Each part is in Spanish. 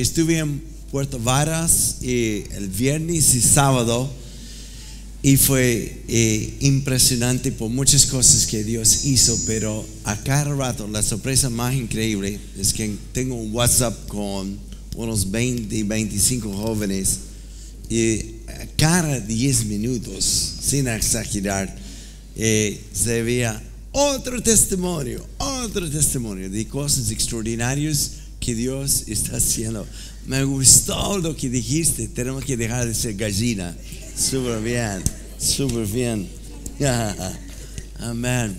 estuve en Puerto Varas eh, el viernes y sábado y fue eh, impresionante por muchas cosas que Dios hizo, pero a cada rato la sorpresa más increíble es que tengo un WhatsApp con unos 20, 25 jóvenes y cada 10 minutos, sin exagerar, eh, se veía otro testimonio, otro testimonio de cosas extraordinarias Dios está haciendo. Me gustó lo que dijiste, tenemos que dejar de ser gallina. Súper bien, súper bien. Amén,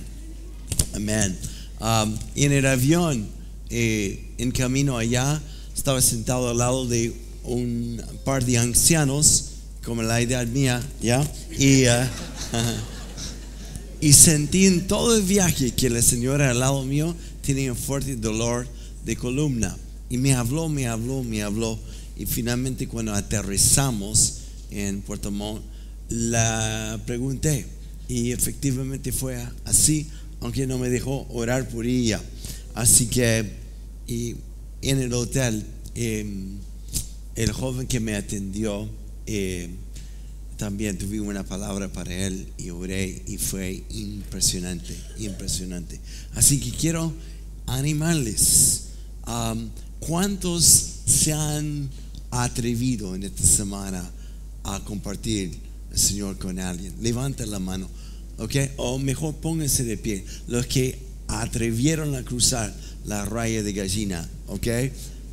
amén. Um, en el avión, eh, en camino allá, estaba sentado al lado de un par de ancianos, como la edad mía, ¿ya? Uh, y sentí en todo el viaje que la señora al lado mío tenía un fuerte dolor de columna. Y me habló, me habló, me habló. Y finalmente cuando aterrizamos en Puerto Montt, la pregunté. Y efectivamente fue así, aunque no me dejó orar por ella. Así que y en el hotel, em, el joven que me atendió, eh, también tuve una palabra para él y oré y fue impresionante, impresionante. Así que quiero animarles. Um, ¿Cuántos se han atrevido en esta semana a compartir el Señor con alguien? Levanten la mano, ¿ok? O mejor pónganse de pie. Los que atrevieron a cruzar la raya de gallina, ¿ok?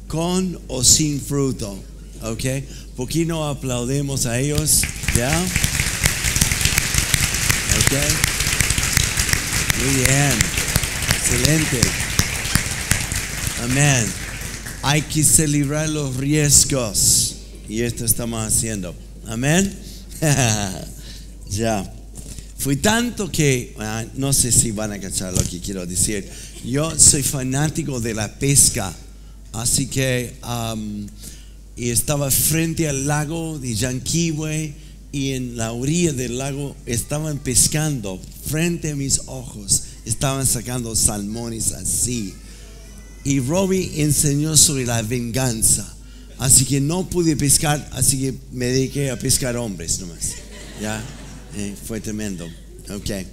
Con o sin fruto, ¿ok? ¿Por qué no aplaudemos a ellos? ¿Ya? ¿Ok? Muy bien. Excelente. Amén. Hay que celebrar los riesgos. Y esto estamos haciendo. Amén. ya. Fui tanto que, ah, no sé si van a cachar lo que quiero decir. Yo soy fanático de la pesca. Así que y estaba frente al lago de Yanquiwe y en la orilla del lago estaban pescando frente a mis ojos. Estaban sacando salmones así. Y Robbie enseñó sobre la venganza. Así que no pude pescar, así que me dediqué a pescar hombres nomás. ¿Ya? Eh, fue tremendo. Ok.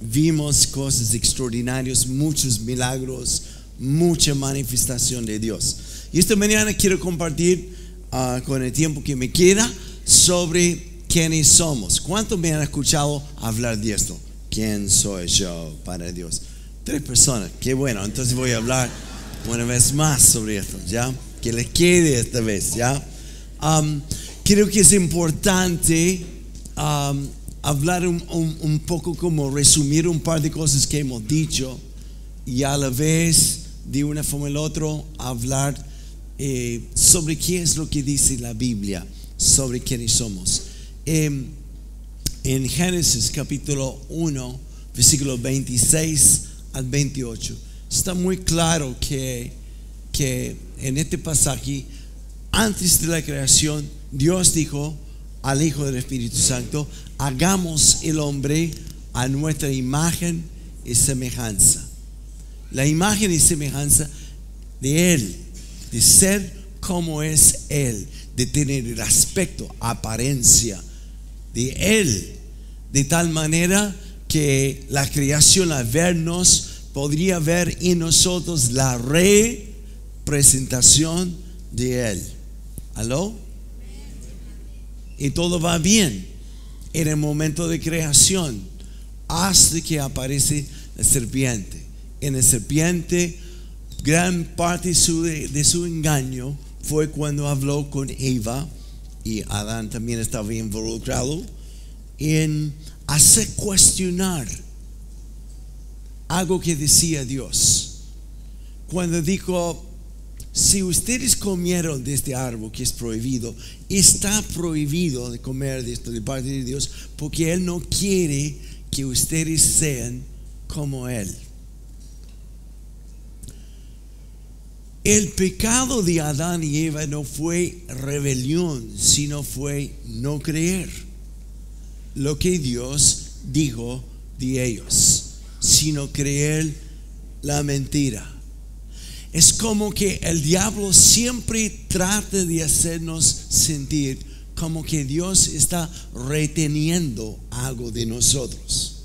Vimos cosas extraordinarias, muchos milagros, mucha manifestación de Dios. Y esta mañana quiero compartir uh, con el tiempo que me queda sobre quiénes somos. ¿Cuántos me han escuchado hablar de esto? ¿Quién soy yo para Dios? Tres personas. Qué bueno. Entonces voy a hablar una vez más sobre esto, ¿ya? Que les quede esta vez, ¿ya? Um, creo que es importante um, hablar un, poco como resumir un par de cosas que hemos dicho y a la vez de una forma u otra hablar eh, sobre qué es lo que dice la Biblia, sobre quiénes somos. Eh, en Génesis capítulo 1, versículo 26 al 28, está muy claro que, que en este pasaje, antes de la creación, Dios dijo al Hijo del Espíritu Santo, hagamos el hombre a nuestra imagen y semejanza. La imagen y semejanza de Él, de ser como es Él, de tener el aspecto, apariencia de Él, de tal manera que la creación al vernos podría ver en nosotros la representación de Él. ¿Aló? Y todo va bien en el momento de creación hasta que aparece la serpiente. En la serpiente gran parte de su, engaño fue cuando habló con Eva, y Adán también estaba involucrado, en hacer cuestionar algo que decía Dios. Cuando dijo, si ustedes comieron de este árbol que es prohibido, está prohibido de comer de esto de parte de Dios, porque Él no quiere que ustedes sean como Él. El pecado de Adán y Eva no fue rebelión, sino fue no creer lo que Dios dijo de ellos, sino creer la mentira. es como que el diablo siempre trata de hacernos sentir como que Dios está reteniendo algo de nosotros.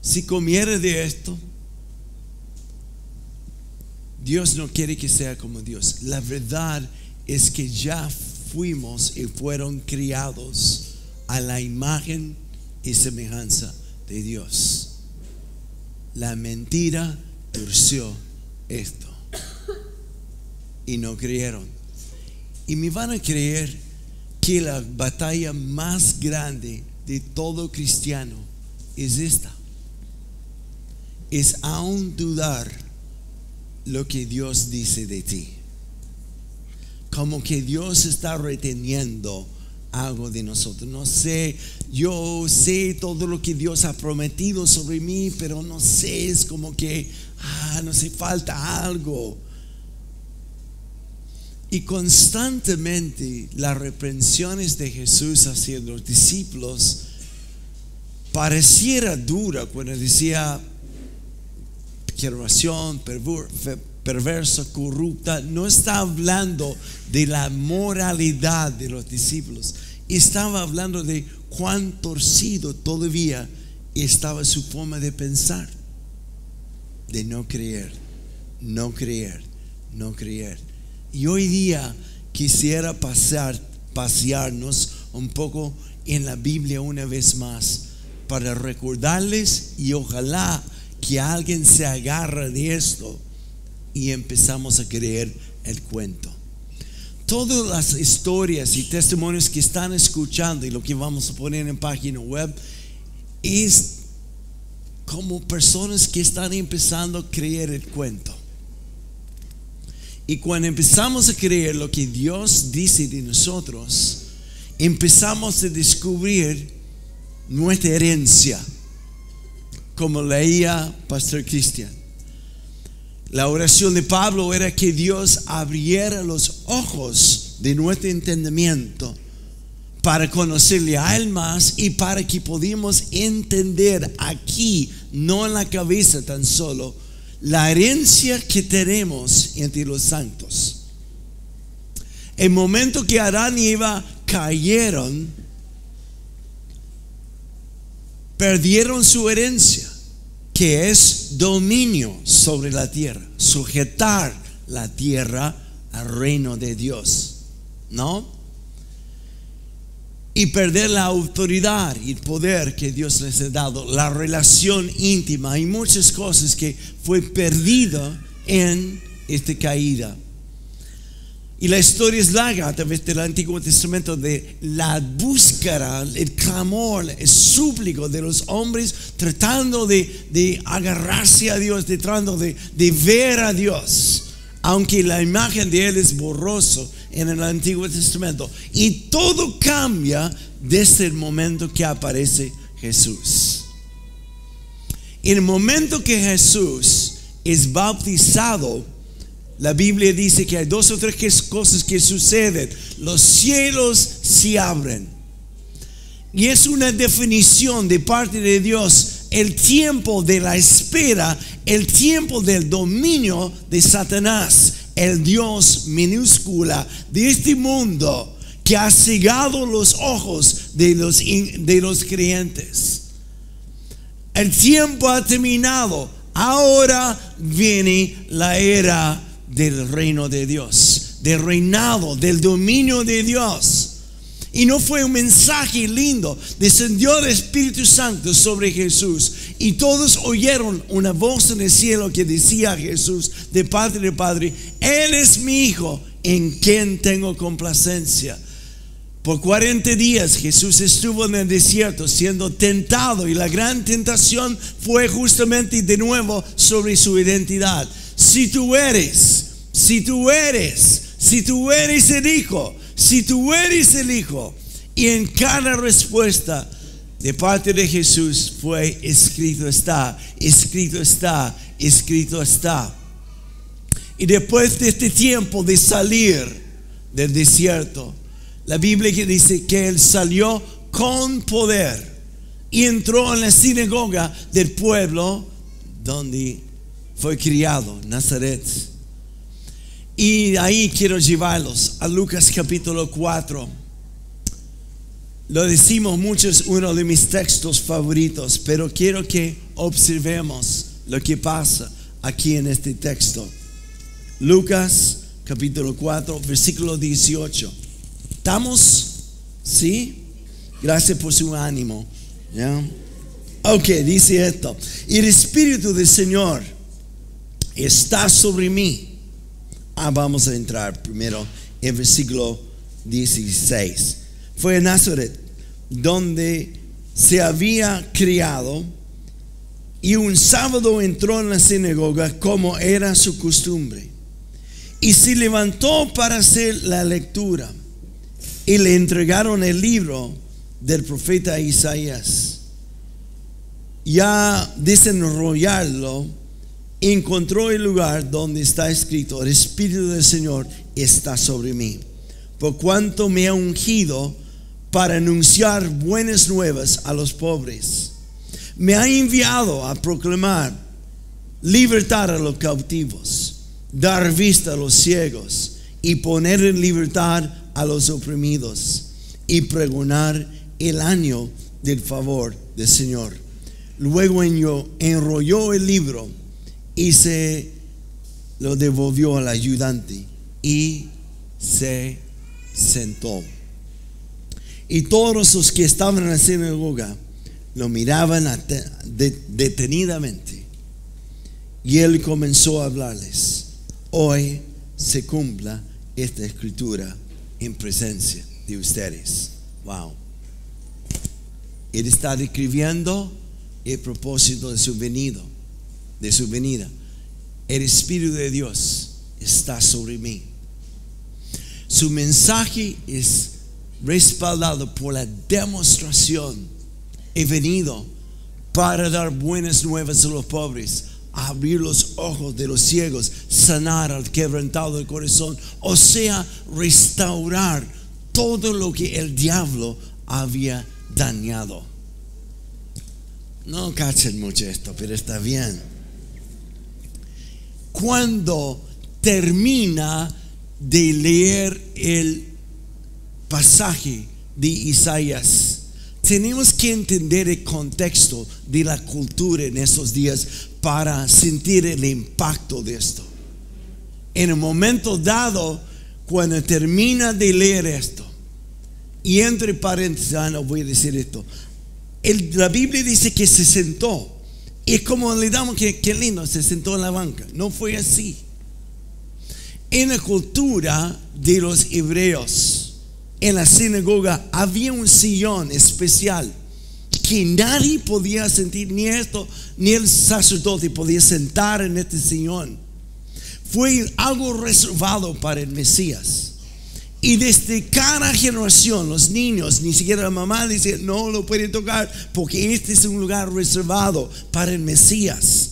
Si comiere de esto, Dios no quiere que sea como Dios. La verdad es que ya fuimos y fueron criados a la imagen y semejanza de Dios. La mentira torció esto y no creyeron. Y me van a creer que la batalla más grande de todo cristiano es esta. Es aún dudar lo que Dios dice de ti. Como que Dios está reteniendo algo de nosotros. No sé, yo sé todo lo que Dios ha prometido sobre mí, pero no sé, es como que, ah, no sé, falta algo. Y constantemente las reprensiones de Jesús hacia los discípulos pareciera dura cuando decía generación perversa, corrupta. No está hablando de la moralidad de los discípulos. Estaba hablando de cuán torcido todavía estaba su forma de pensar. De no creer, no creer, no creer. Y hoy día quisiera pasar, pasearnos un poco en la Biblia una vez más para recordarles y ojalá que alguien se agarre de esto y empezamos a creer el cuento. Todas las historias y testimonios que están escuchando y lo que vamos a poner en página web es como personas que están empezando a creer el cuento. Y cuando empezamos a creer lo que Dios dice de nosotros, empezamos a descubrir nuestra herencia, como leía Pastor Cristian. La oración de Pablo era que Dios abriera los ojos de nuestro entendimiento para conocerle a Él más y para que podamos entender aquí, no en la cabeza tan solo, la herencia que tenemos entre los santos. El momento que Adán y Eva cayeron, perdieron su herencia, que es dominio sobre la tierra, sujetar la tierra al reino de Dios. ¿No? y perder la autoridad y el poder que Dios les ha dado, la relación íntima y muchas cosas que fue perdida en esta caída. Y la historia es larga a través del Antiguo Testamento de la búsqueda, el clamor, el súplico de los hombres tratando de, agarrarse a Dios, tratando de, de ver a Dios aunque la imagen de Él es borroso en el Antiguo Testamento. Y todo cambia desde el momento que aparece Jesús. El momento que Jesús es bautizado, la Biblia dice que hay dos o tres cosas que suceden. Los cielos se abren. Y es una definición de parte de Dios el tiempo de la espera, el tiempo del dominio de Satanás, el Dios minúscula de este mundo que ha cegado los ojos de los, de los creyentes. El tiempo ha terminado. Ahora viene la era del reino de Dios, del reinado, del dominio de Dios. Y no fue un mensaje lindo. Descendió el Espíritu Santo sobre Jesús. Y todos oyeron una voz en el cielo que decía a Jesús de Padre de Padre, Él es mi Hijo en quien tengo complacencia. Por 40 días Jesús estuvo en el desierto siendo tentado y la gran tentación fue justamente de nuevo sobre su identidad. Si tú eres, si tú eres, si tú eres el Hijo, si tú eres el Hijo. Y en cada respuesta de parte de Jesús fue escrito está, escrito está, escrito está. Y después de este tiempo de salir del desierto, la Biblia que dice que Él salió con poder y entró en la sinagoga del pueblo donde fue criado, Nazaret. Y ahí quiero llevarlos a Lucas capítulo 4. Lo decimos mucho, es uno de mis textos favoritos, pero quiero que observemos lo que pasa aquí en este texto. Lucas capítulo 4, versículo 18. ¿Estamos? ¿Sí? Gracias por su ánimo. ¿Ya? Ok, dice esto. El Espíritu del Señor está sobre mí. Ah, vamos a entrar primero en versículo 16. Fue en Nazaret donde se había criado y un sábado entró en la sinagoga como era su costumbre y se levantó para hacer la lectura y le entregaron el libro del profeta Isaías. Ya desenrollarlo, encontró el lugar donde está escrito, el Espíritu del Señor está sobre mí, por cuanto me ha ungido para anunciar buenas nuevas a los pobres. Me ha enviado a proclamar libertad a los cautivos, dar vista a los ciegos y poner en libertad a los oprimidos y pregonar el año del favor del Señor. Luego enrolló el libro y se lo devolvió al ayudante y se sentó. Y todos los que estaban en la sinagoga lo miraban detenidamente. Y él comenzó a hablarles. Hoy se cumpla esta escritura en presencia de ustedes. Wow. Él está describiendo el propósito de su venido, de su venida. El Espíritu de Dios está sobre mí. Su mensaje es respaldado por la demostración, he venido para dar buenas nuevas a los pobres, abrir los ojos de los ciegos, sanar al quebrantado del corazón, o sea, restaurar todo lo que el diablo había dañado. No cachen mucho esto, pero está bien. Cuando termina de leer el pasaje de Isaías, tenemos que entender el contexto de la cultura en esos días para sentir el impacto de esto. En el momento dado, cuando termina de leer esto, y entre paréntesis, ah, no voy a decir esto, la Biblia dice que se sentó. Y como le damos que, que lindo, se sentó en la banca. No fue así. En la cultura de los hebreos, en la sinagoga había un sillón especial que nadie podía sentir, ni esto, ni el sacerdote podía sentar en este sillón. Fue algo reservado para el Mesías. Y desde cada generación, los niños, ni siquiera la mamá dice, no lo pueden tocar, porque este es un lugar reservado para el Mesías.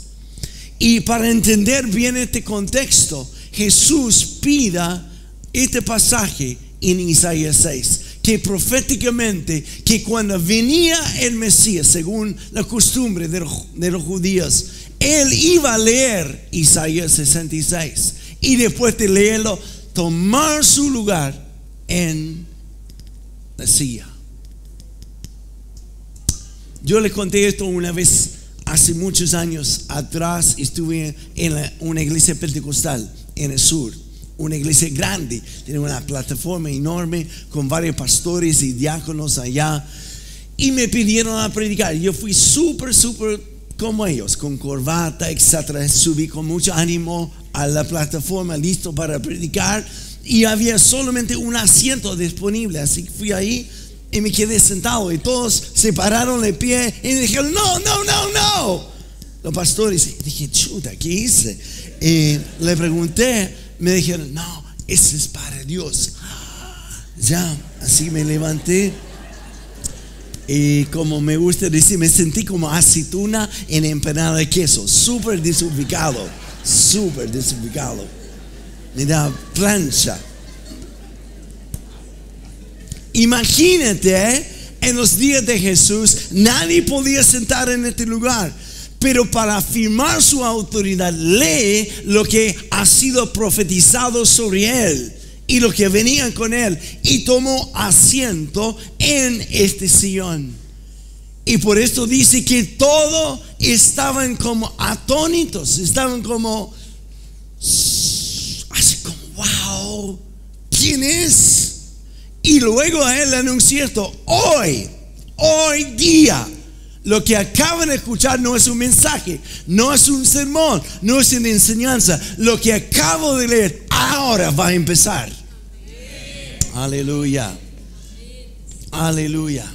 Y para entender bien este contexto, Jesús pida este pasaje en Isaías 6, que proféticamente, que cuando venía el Mesías, según la costumbre de los, judíos, él iba a leer Isaías 66 y después de leerlo, tomar su lugar en la silla. Yo le conté esto una vez hace muchos años atrás, estuve en una iglesia pentecostal en el sur una iglesia grande, tiene una plataforma enorme con varios pastores y diáconos allá. Y me pidieron a predicar. Yo fui súper, súper como ellos, con corbata, etc. Subí con mucho ánimo a la plataforma, listo para predicar. Y había solamente un asiento disponible. Así que fui ahí y me quedé sentado. Y todos se pararon de pie y me dijeron, no, no, no, no. Los pastores, dije, chuta, ¿qué hice? Y le pregunté me dijeron, no, ese es para Dios. Ya, así me levanté. Y como me gusta decir, me sentí como aceituna en empanada de queso, súper desubicado, súper desubicado. Me da plancha. Imagínate en los días de Jesús, nadie podía sentar en este lugar. Pero para afirmar su autoridad, lee lo que ha sido profetizado sobre él y lo que venían con él. Y tomó asiento en este sillón. Y por esto dice que todos estaban como atónitos, estaban como, así como, wow, ¿quién es? Y luego a él anunció esto, hoy, hoy día, lo que acaban de escuchar no es un mensaje, no es un sermón, no es una enseñanza. Lo que acabo de leer ahora va a empezar. Aleluya. Aleluya.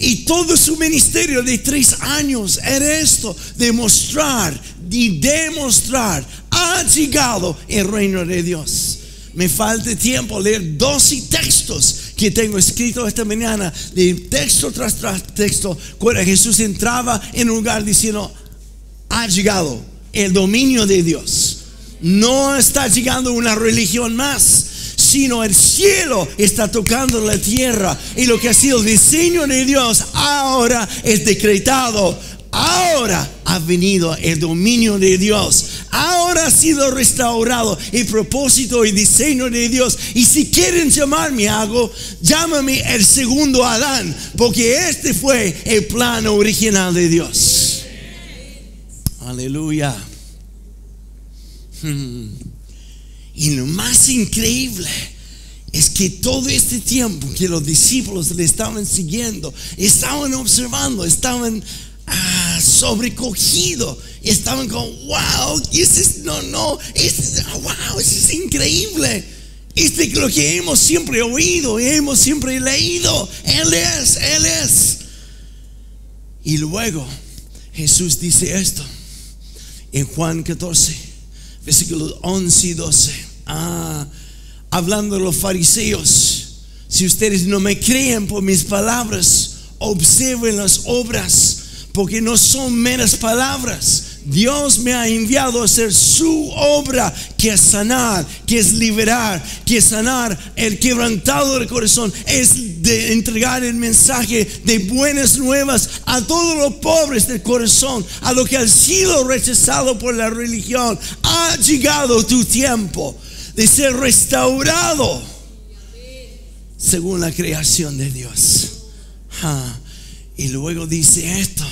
Y todo su ministerio de tres años era esto, demostrar y demostrar, ha llegado el reino de Dios. Me falta tiempo leer 12 textos que tengo escrito esta mañana, de texto tras, texto, cuando Jesús entraba en un lugar diciendo, ha llegado el dominio de Dios. No está llegando una religión más, sino el cielo está tocando la tierra. Y lo que ha sido el diseño de Dios ahora es decretado. Ahora ha venido el dominio de Dios. Ahora ha sido restaurado el propósito y diseño de Dios. Y si quieren llamarme algo, llámame el segundo Adán, porque este fue el plan original de Dios. Aleluya. Hmm. Y lo más increíble es que todo este tiempo que los discípulos le estaban siguiendo, estaban observando, estaban ah, sobrecogidos, estaban como, wow, es, no, no, es, wow, eso es increíble. Este es lo que hemos siempre oído, hemos siempre leído. Él es, Él es. Y luego Jesús dice esto en Juan 14 versículos 11 y 12. Ah, hablando de los fariseos. Si ustedes no me creen por mis palabras, observen las obras, porque no son meras palabras. Dios me ha enviado a hacer su obra, que es sanar, que es liberar, que es sanar el quebrantado del corazón, es de entregar el mensaje de buenas nuevas a todos los pobres del corazón, a lo que ha sido rechazado por la religión. Ha llegado tu tiempo de ser restaurado según la creación de Dios. Y luego dice esto,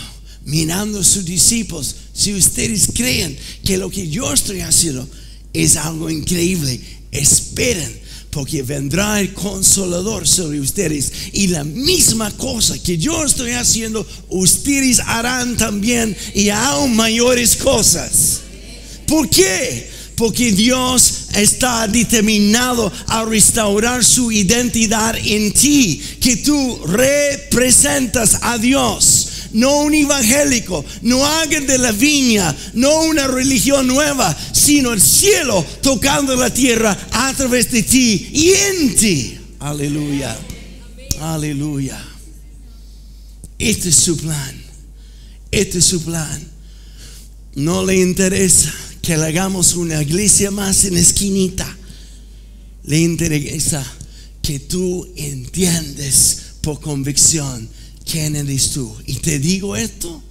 mirando a sus discípulos, si ustedes creen que lo que yo estoy haciendo es algo increíble, esperen, porque vendrá el consolador sobre ustedes. Y la misma cosa que yo estoy haciendo, ustedes harán también y aún mayores cosas. ¿Por qué? Porque Dios está determinado a restaurar su identidad en ti, que tú representas a Dios no un evangélico, no hagan de la viña, no una religión nueva, sino el cielo tocando la tierra a través de ti y en ti. Aleluya. Aleluya. Este es su plan. Este es su plan. No le interesa que hagamos una iglesia más en esquinita. Le interesa que tú entiendes por convicción ¿quién eres tú? Y te digo esto,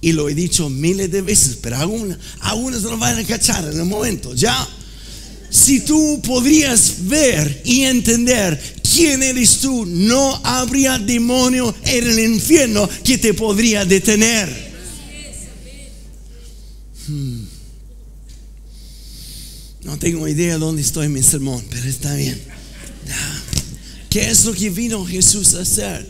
y lo he dicho miles de veces, pero algunas, algunas lo van a cachar en el momento, ya. Si tú podrías ver y entender quién eres tú, no habría demonio en el infierno que te podría detener. Hmm. No tengo idea dónde estoy mi sermón, pero está bien. ¿Qué es lo que vino Jesús a hacer?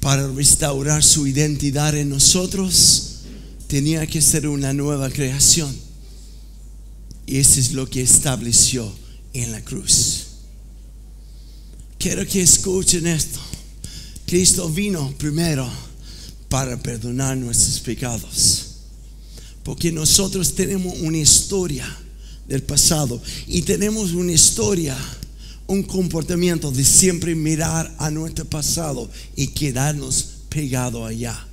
para restaurar su identidad en nosotros, tenía que ser una nueva creación. Y eso es lo que estableció en la cruz. Quiero que escuchen esto. Cristo vino primero para perdonar nuestros pecados. Porque nosotros tenemos una historia del pasado y tenemos una historia un comportamiento de siempre mirar a nuestro pasado y quedarnos pegado allá.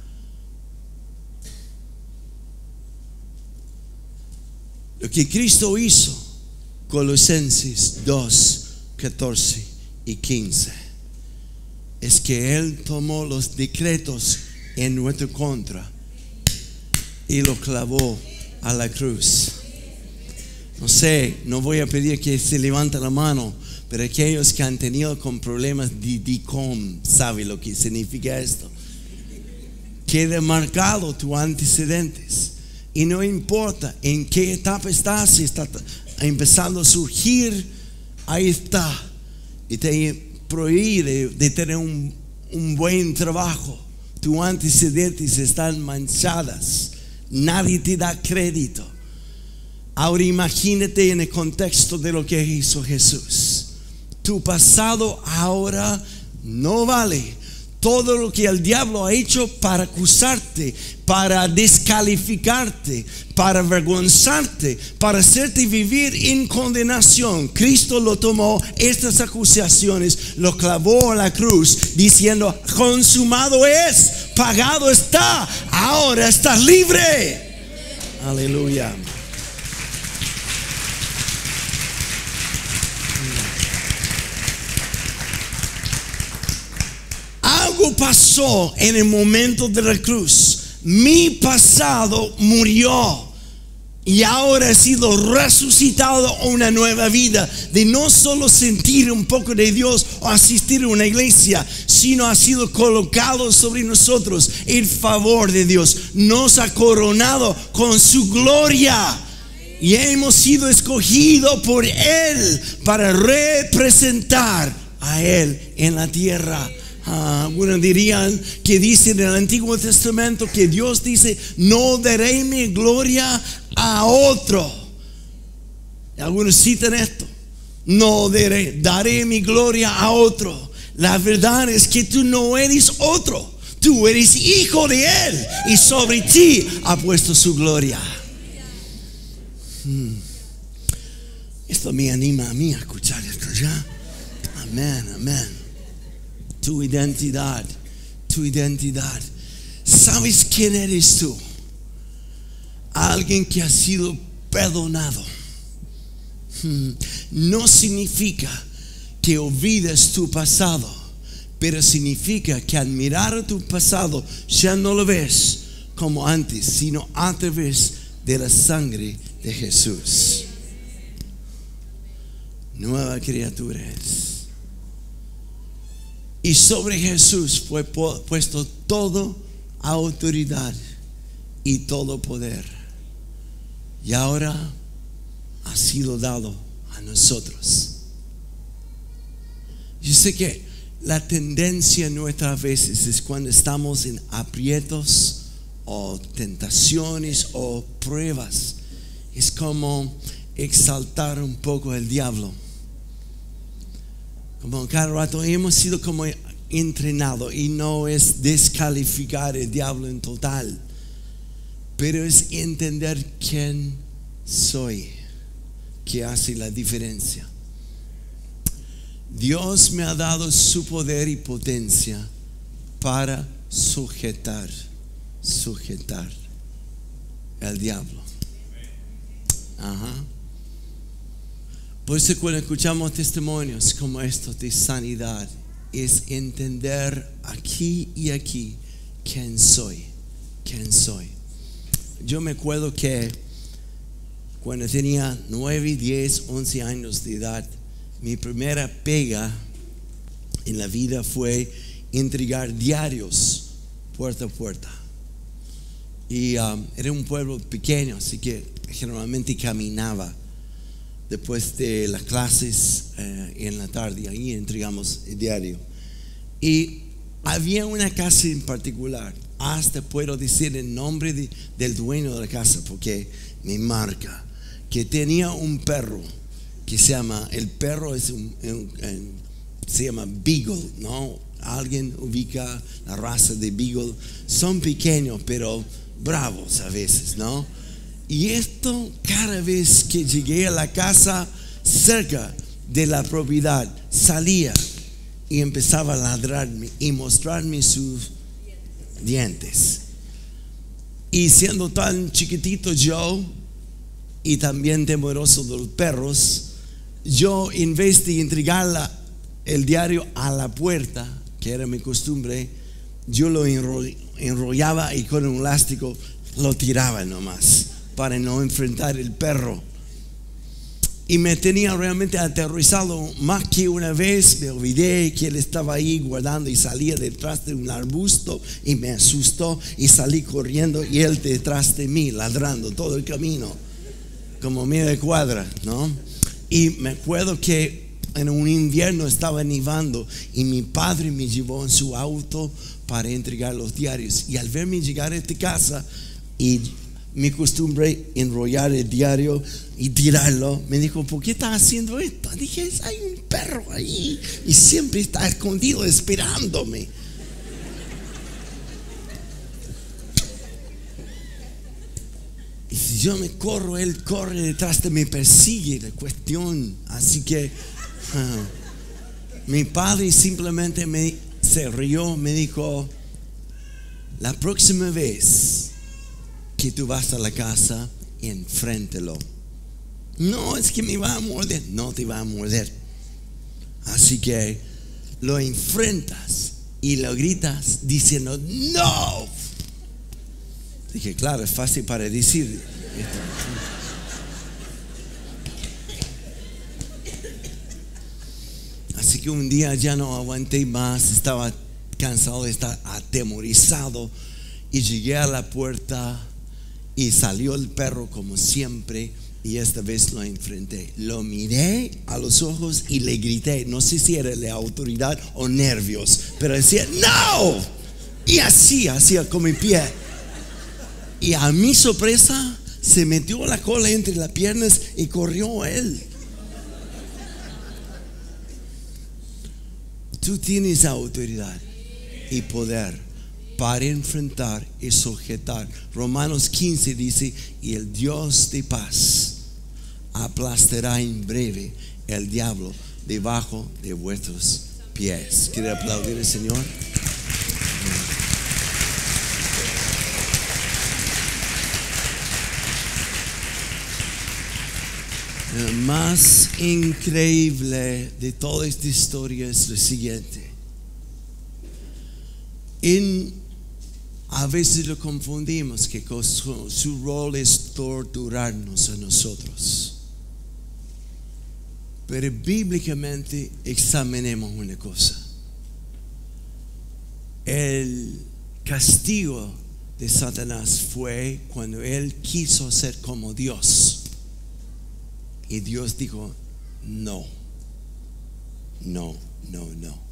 Lo que Cristo hizo, Colosenses 2, 14 y 15, es que Él tomó los decretos en nuestra contra y lo clavó a la cruz. No sé, no voy a pedir que se levante la mano, pero aquellos que han tenido con problemas de DICOM saben lo que significa esto. Queda marcado tus antecedentes. Y no importa en qué etapa estás, si está empezando a surgir, ahí está. Y te prohíbe de tener un, un buen trabajo. Tus antecedentes están manchadas. Nadie te da crédito. Ahora imagínate en el contexto de lo que hizo Jesús. Tu pasado ahora no vale. Todo lo que el diablo ha hecho para acusarte, para descalificarte, para avergonzarte, para hacerte vivir en condenación. Cristo lo tomó, estas acusaciones, lo clavó a la cruz, diciendo, consumado es, pagado está, ahora estás libre. Aleluya. Algo pasó en el momento de la cruz. Mi pasado murió y ahora he sido resucitado a una nueva vida de no solo sentir un poco de Dios o asistir a una iglesia, sino ha sido colocado sobre nosotros el favor de Dios. Nos ha coronado con su gloria y hemos sido escogidos por Él para representar a Él en la tierra. Ah, algunos dirían que dice en el Antiguo Testamento que Dios dice, no daré mi gloria a otro. Algunos citan esto, no daré, daré mi gloria a otro. La verdad es que tú no eres otro, tú eres hijo de Él y sobre ti ha puesto su gloria. Hmm. Esto me anima a mí a escuchar esto ya. Amén, amén tu identidad, tu identidad. ¿Sabes quién eres tú? Alguien que ha sido perdonado. Hmm. No significa que olvides tu pasado, pero significa que al mirar tu pasado ya no lo ves como antes, sino a través de la sangre de Jesús. Nueva criatura es. Y sobre Jesús fue puesto todo autoridad y todo poder. Y ahora ha sido dado a nosotros. Yo sé que la tendencia nuestras veces es cuando estamos en aprietos o tentaciones o pruebas. Es como exaltar un poco el diablo como cada rato hemos sido como entrenados y no es descalificar el diablo en total, pero es entender quién soy que hace la diferencia. Dios me ha dado su poder y potencia para sujetar, sujetar al diablo. Ajá. Por eso cuando escuchamos testimonios como estos de sanidad, es entender aquí y aquí quién soy, quién soy. Yo me acuerdo que cuando tenía 9, 10, 11 años de edad, mi primera pega en la vida fue entregar diarios puerta a puerta. Y um, era un pueblo pequeño, así que generalmente caminaba después de las clases eh, en la tarde, ahí entregamos el diario. Y había una casa en particular, hasta puedo decir el nombre del dueño de la casa, porque me marca, que tenía un perro que se llama, el perro es un, se llama Beagle, ¿no? Alguien ubica la raza de Beagle, son pequeños, pero bravos a veces, ¿no? Y esto cada vez que llegué a la casa cerca de la propiedad, salía y empezaba a ladrarme y mostrarme sus dientes. Y siendo tan chiquitito yo y también temeroso de los perros, yo en vez de el diario a la puerta, que era mi costumbre, yo lo enrollaba y con un elástico lo tiraba nomás para no enfrentar el perro. Y me tenía realmente aterrorizado más que una vez. Me olvidé que él estaba ahí guardando y salía detrás de un arbusto y me asustó y salí corriendo y él detrás de mí ladrando todo el camino, como media cuadra, ¿no? Y me acuerdo que en un invierno estaba nevando y mi padre me llevó en su auto para entregar los diarios. Y al verme llegar a esta casa y mi costumbre enrollar el diario y tirarlo. Me dijo, ¿por qué estás haciendo esto? Dije, hay un perro ahí y siempre está escondido esperándome. Y si yo me corro, él corre detrás de mí, persigue la cuestión. Así que ah, mi padre simplemente me se rió, me dijo, la próxima vez que tú vas a la casa, enfréntelo. No, es que me va a morder. No te va a morder. Así que lo enfrentas y lo gritas diciendo, no. Dije, claro, es fácil para decir. Así que un día ya no aguanté más, estaba cansado estar atemorizado y llegué a la puerta y salió el perro como siempre y esta vez lo enfrenté. Lo miré a los ojos y le grité, no sé si era la autoridad o nervios, pero decía, no. Y así, hacía con mi pie. Y a mi sorpresa, se metió la cola entre las piernas y corrió él. Tú tienes autoridad y poder para enfrentar y sujetar. Romanos 15 dice, y el Dios de paz aplastará en breve el diablo debajo de vuestros pies. ¿Quiere aplaudir al Señor? Lo más increíble de toda esta historia es lo siguiente. En a veces lo confundimos que su, rol es torturarnos a nosotros. Pero bíblicamente examinemos una cosa. El castigo de Satanás fue cuando él quiso ser como Dios. Y Dios dijo, no, no, no, no.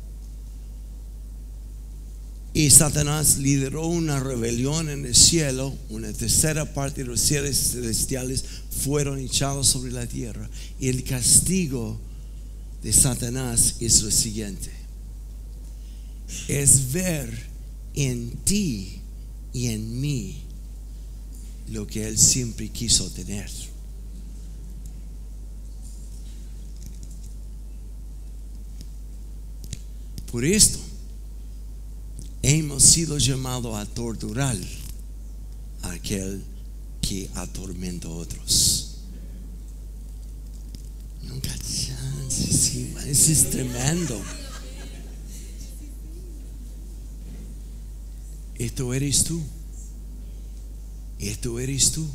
Y Satanás lideró una rebelión en el cielo. Una tercera parte de los cielos celestiales fueron echados sobre la tierra. Y el castigo de Satanás es lo siguiente. Es ver en ti y en mí lo que él siempre quiso tener. Por esto, hemos sido llamados a torturar a aquel que atormenta a otros. Nunca chance, eso es tremendo. Esto eres tú. Esto eres tú.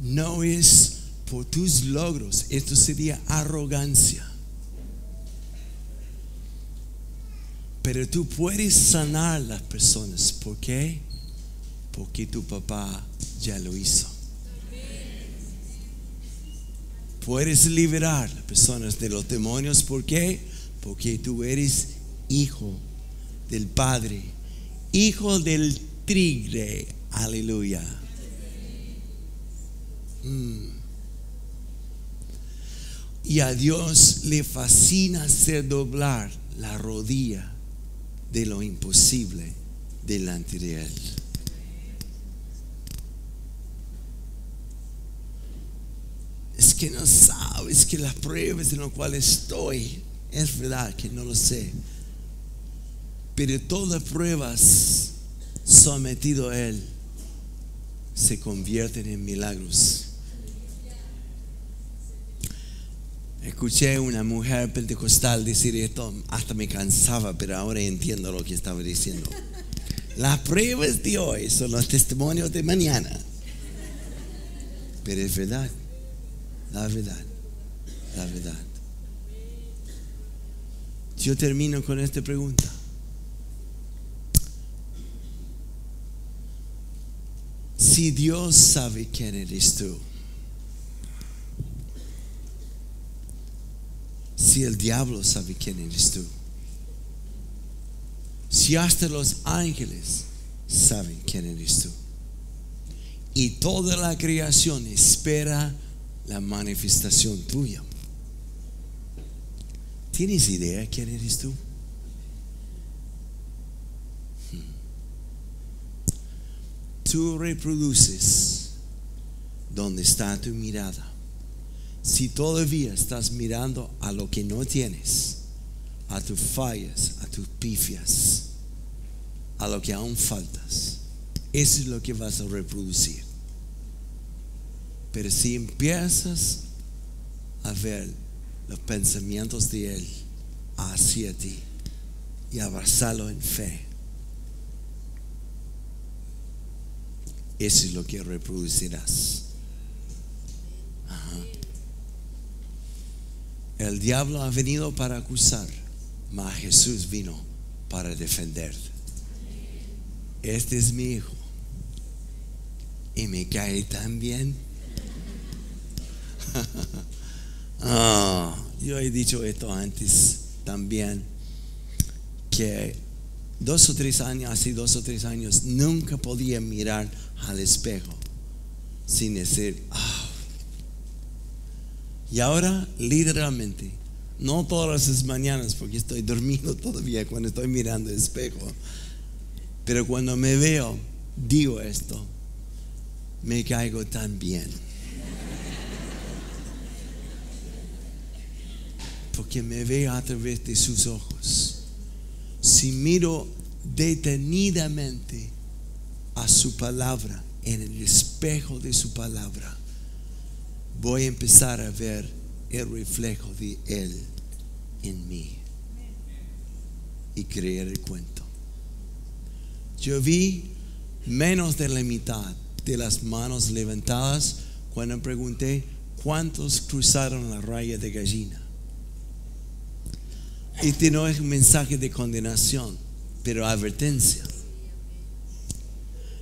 No es por tus logros, esto sería arrogancia. Pero tú puedes sanar las personas. ¿Por qué? Porque tu papá ya lo hizo. Puedes liberar a las personas de los demonios. ¿Por qué? Porque tú eres hijo del Padre, hijo del tigre. Aleluya. Mm. Y a Dios le fascina hacer doblar la rodilla de lo imposible delante de Él. Es que no sabes que las pruebas en las cuales estoy, es verdad que no lo sé, pero todas pruebas sometido a Él se convierten en milagros. Escuché una mujer pentecostal decir esto, hasta me cansaba, pero ahora entiendo lo que estaba diciendo. Las pruebas de hoy son los testimonios de mañana. Pero es verdad, la verdad, la verdad. Yo termino con esta pregunta. Si Dios sabe quién eres tú, si el diablo sabe quién eres tú, si hasta los ángeles saben quién eres tú, y toda la creación espera la manifestación tuya. ¿Tienes idea quién eres tú? tú reproduces donde está tu mirada. Si todavía estás mirando a lo que no tienes, a tus fallas, a tus pifias, a lo que aún faltas, eso es lo que vas a reproducir. Pero si empiezas a ver los pensamientos de Él hacia ti y abrazarlo en fe, Eso es lo que reproducirás. El diablo ha venido para acusar, mas Jesús vino para defender. Este es mi hijo. Y me cae tan bien. Ah, yo he dicho esto antes también, que dos o tres años, hace dos o tres años, nunca podía mirar al espejo sin decir, ah. Y ahora, literalmente, no todas las mañanas, porque estoy dormido todavía cuando estoy mirando el espejo, pero cuando me veo, digo esto, me caigo tan bien. Porque me veo a través de sus ojos. Si miro detenidamente a su palabra, en el espejo de su palabra, voy a empezar a ver el reflejo de Él en mí y creer el cuento. Yo vi menos de la mitad de las manos levantadas cuando pregunté cuántos cruzaron la raya de gallina. Este no es un mensaje de condenación, pero advertencia.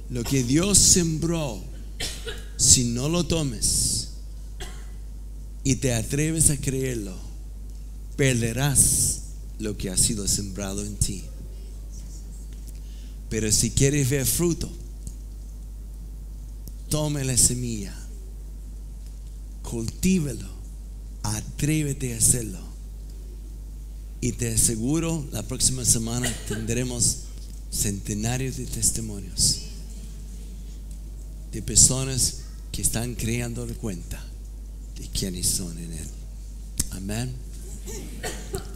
Lo que Dios sembró, si no lo tomes y te atreves a creerlo, perderás lo que ha sido sembrado en ti. Pero si quieres ver fruto, tome la semilla, cultívelo, atrévete a hacerlo. Y te aseguro, la próxima semana tendremos centenarios de testimonios de personas que están creando la cuenta de quiénes son en Él. Amén.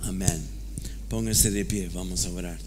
Amén. Póngase de pie, vamos a orar.